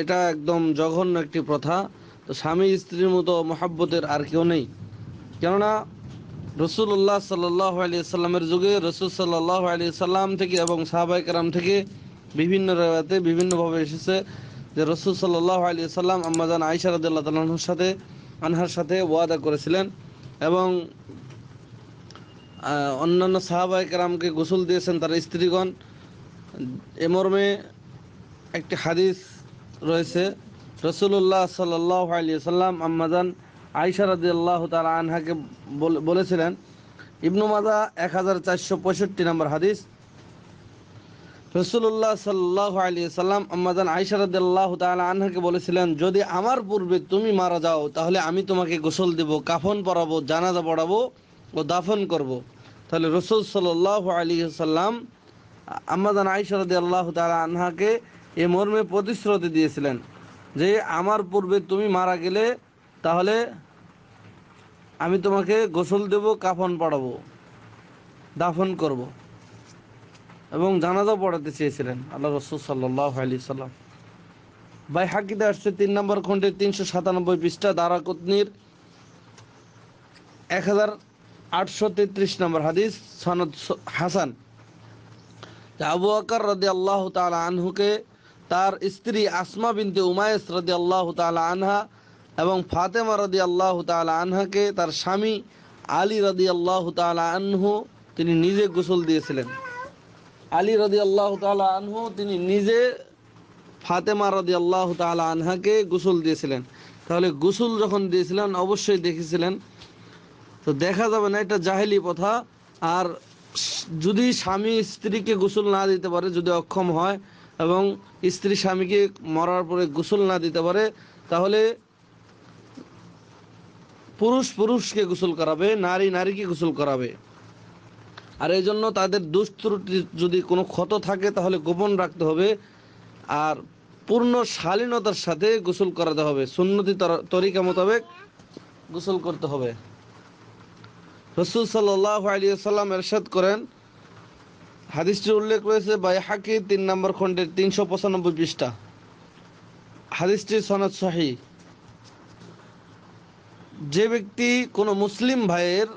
এটা একদম জঘন্য একটি প্রথা। তো স্বামী স্ত্রীর মতো মহাব্বতের আর কেউ নেই। কেননা রসুল্লাহ সাল্লাহ আলী সাল্লামের যুগে রসুল সাল্লাহ আলী সাল্লাম থেকে এবং সাহাবাই কারাম থেকে বিভিন্ন রেওয়াতে বিভিন্নভাবে এসেছে যে রসুল সাল্লাহ আলী সাল্লাম আম্মাজান আইসা তালাহর সাথে, আনহার সাথে ওয়াদা করেছিলেন এবং অন্যান্য সাহাবাই কারামকে গোসল দিয়েছেন তার স্ত্রীগণ। এ মর্মে একটি হাদিস রয়েছে রসুল্লাহ সাল্লাহ আলী সাল্লাম আম্মাজান আইসা রাদি আল্লাহ তালা আনহাকে বল- বলেছিলেন, ইবনু মাজা এক হাজার চারশো পঁয়ষট্টি নম্বর হাদিস রসুল্লাহ সাল্লাহ আলী সাল্লাম আম্মাজান আইসা রাদি আল্লাহ আনহাকে বলেছিলেন, যদি আমার পূর্বে তুমি মারা যাও, তাহলে আমি তোমাকে গোসল দেব, কাফন পরাবো, জানাজা পড়াবো ও দাফন করব। তাহলে রসুল সাল্লাহ আলী সাল্লাম আম্মাজান আইসা রাদি আল্লাহ তালা আনহাকে এ মর্মে প্রতিশ্রুতি দিয়েছিলেন যে আমার পূর্বে তুমি মারা গেলে তাহলে আমি তোমাকে গোসল দেব, কাফন পড়াবো দাফন করব এবং জানাজা পড়াতে চেয়েছিলেন আল্লাহ রসুল সাল্লাহ আলি সাল্লাম বাই হাকিতে আসছে তিন নম্বর খণ্ডে তিনশো সাতানব্বই পৃষ্ঠা দারাকুতনির এক হাজার আটশো তেত্রিশ নম্বর হাদিস, সনদ হাসান। আবু আকার রদি আল্লাহ তালা আনহুকে তার স্ত্রী আসমা বিনতে উমায়েস রদি আল্লাহ তালা আনহা এবং ফাতেমা রদি আল্লাহ তালা আনহাকে তার স্বামী আলী রদি আল্লাহ তালা আনহু তিনি নিজে গোসল দিয়েছিলেন। আলী রদি আল্লাহ তালা আনহু তিনি নিজে ফাতেমা রদি আল্লাহ তালা আনহাকে গোসল দিয়েছিলেন। তাহলে গোসল যখন দিয়েছিলেন, অবশ্যই দেখেছিলেন। তো দেখা যাবে না, এটা জাহেলি প্রথা। আর যদি স্বামী স্ত্রীকে গোসল না দিতে পারে, যদি অক্ষম হয় এবং স্ত্রী স্বামীকে মরার পরে গোসল না দিতে পারে, তাহলে পুরুষ পুরুষকে গোসল করাবে, নারী নারীকে গোসল করাবে। আর এই জন্য তাদের দুষ্ত্রুটি যদি কোনো ক্ষত থাকে, তাহলে গোপন রাখতে হবে। আর পূর্ণ শালীনতার সাথে গোসল করাতে হবে। সুন্নতি তর- তরিকা মোতাবেক গোসল করতে হবে। রসুল সাল্লাহ আলী সাল্লাম এরশাদ করেন হাদিসটির উল্লেখ রয়েছে, বাইহাকি তিন নম্বর খণ্ডের তিনশো পঁচানব্বই পৃষ্ঠা। হাদিসটির সনদ সহি। যে ব্যক্তি কোনো মুসলিম ভাইয়ের,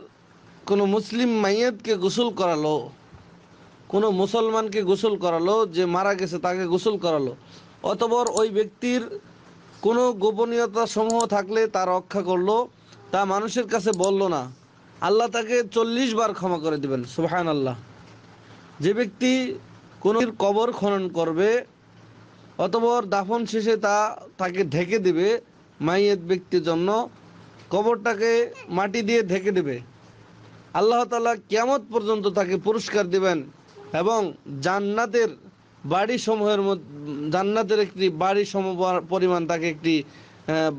কোনো মুসলিম মাইয়াতকে গোসল করালো, কোনো মুসলমানকে গোসল করালো, যে মারা গেছে তাকে গোসল করালো অতবর ওই ব্যক্তির কোনো গোপনীয়তা সমূহ থাকলে তা রক্ষা করল, তা মানুষের কাছে বলল না। আল্লাহ তাকে চল্লিশ বার ক্ষমা করে দিবেন সুবহান আল্লাহ যে ব্যক্তি কোনো কবর খনন করবে অতবর দাফন শেষে তা তাকে ঢেকে দেবে মাইয়েত ব্যক্তির জন্য, কবরটাকে মাটি দিয়ে ঢেকে দেবে। আল্লাহ তালা কিয়ামত পর্যন্ত তাকে পুরস্কার দিবেন এবং জান্নাতের বাড়ি সমূহের মধ্যে, জান্নাতের একটি বাড়ি সম পরিমাণ তাকে একটি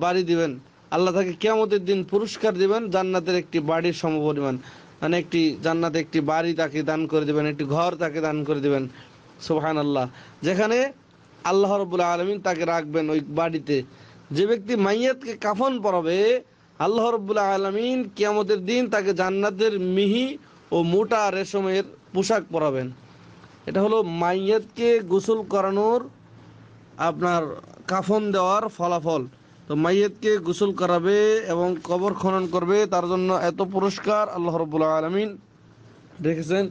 বাড়ি দিবেন। আল্লাহ তাকে কিয়ামতের দিন পুরস্কার দিবেন জান্নাতের একটি বাড়ির সম পরিমাণ। মানে একটি জান্নাতে একটি বাড়ি তাকে দান করে দিবেন, একটি ঘর তাকে দান করে দিবেন। সুবহান আল্লাহ যেখানে আল্লাহ রবুল্লা আলমিন তাকে রাখবেন ওই বাড়িতে। যে ব্যক্তি মাইয়াতকে কাফন পরাবে, আল্লাহ রবুল্লা আলমিন কিয়ামতের দিন তাকে জান্নাতের মিহি ও মোটা রেশমের পোশাক পরাবেন। এটা হলো মাইয়াতকে গোসল করানোর আপনার কাফন দেওয়ার ফলাফল। তো মাইয়েতকে গোসল করাবে এবং কবর খনন করবে, তার জন্য এত পুরস্কার আল্লাহ রবুল্লা আলমিন রেখেছেন।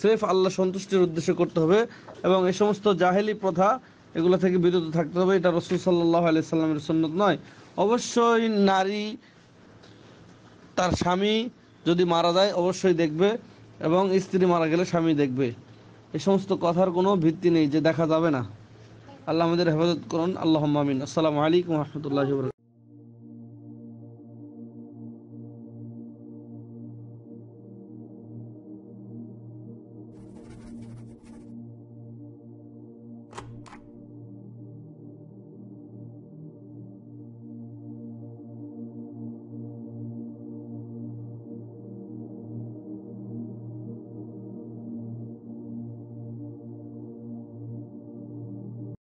সেফ আল্লাহ সন্তুষ্টির উদ্দেশ্যে করতে হবে এবং এই সমস্ত জাহেলি প্রথা এগুলো থেকে বিরত থাকতে হবে। এটা রসুল সাল্লাহ আলি সাল্লামের সন্ন্যত নয়। অবশ্যই নারী তার স্বামী যদি মারা যায় অবশ্যই দেখবে এবং স্ত্রী মারা গেলে স্বামী দেখবে। এই সমস্ত কথার কোনো ভিত্তি নেই যে দেখা যাবে না। আল্লাহ আমাদের হেফাজত করুন। আল্লাহ আমিন। আসসালামু আলাইকুম রহমতুল্লাহ